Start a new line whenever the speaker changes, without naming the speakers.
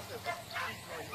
places equally.